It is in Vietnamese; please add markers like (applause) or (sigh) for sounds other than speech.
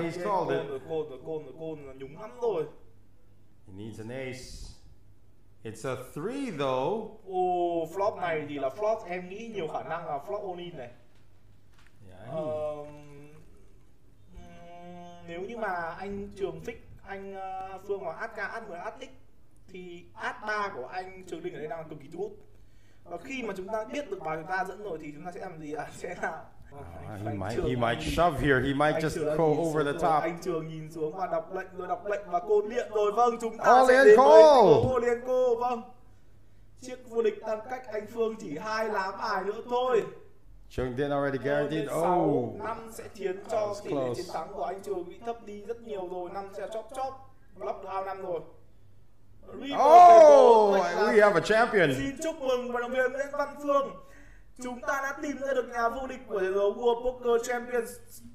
he's Côn called it. Côn rồi, côn là nhúng lắm rồi. He needs an ace. It's a three though. Ồ, flop này thì là flop em nghĩ nhiều khả năng là flop all-in này. Yeah. Ừm, nếu như mà anh Trường fix anh ờ, Phương vào ASK, AS10, ASX thì AS3 của anh Trường Linh ở đây đang cực kỳ tốt. Và khi mà chúng ta biết được bài chúng ta dẫn rồi thì chúng ta sẽ làm gì ạ? (laughs) Sẽ là Uh, he might he might shove here. He might just Trường go over the top. Anh Trường nhìn xuống và đọc lệnh rồi đọc lệnh và côn điện rồi vâng chúng ta All sẽ đến với call vâng. Chiếc vô địch đang cách anh Phương chỉ hai lá bài nữa thôi. Chung Din already guaranteed. sáu Oh. năm sẽ chiến cho tỷ lệ chiến thắng của anh Trường bị thấp đi rất nhiều rồi, năm sẽ chóp chóp được ao năm rồi. Oh, we have a champion. Xin chúc mừng vận động viên Nguyễn Văn Phương. Chúng ta đã tìm ra được nhà vô địch của World Poker Champions.